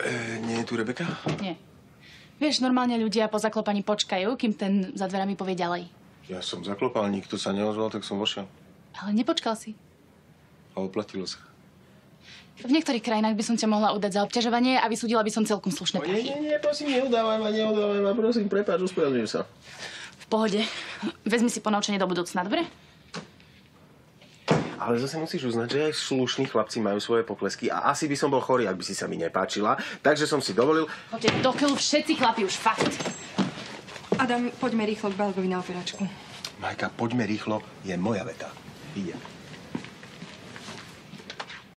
E, nie je tu Rebeka? Nie. Vieš, normálne ľudia po zaklopaní počkajú, kým ten za dverami povie ďalej. Ja som zaklopal, nikto sa neozval, tak som vošiel. Ale nepočkal si. A oplatilo sa. V niektorých krajinách by som ťa mohla udať za obťažovanie a vysúdila by som celkom slušné prachy. nie, nie, prosím, neudávaj ma, neudávaj ma, prosím, prepáč, uspravedlňujem sa. V pohode. Vezmi si ponaučenie do budúcna, dobre? Ale zase musíš uznať, že aj slušní chlapci majú svoje poklesky a asi by som bol chorý, ak by si sa mi nepáčila. Takže som si dovolil... Choďte do keľu všetci chlapi už, fakt. Adam, poďme rýchlo k Balgovi na operačku. Majka, poďme rýchlo, je moja veta. Ide.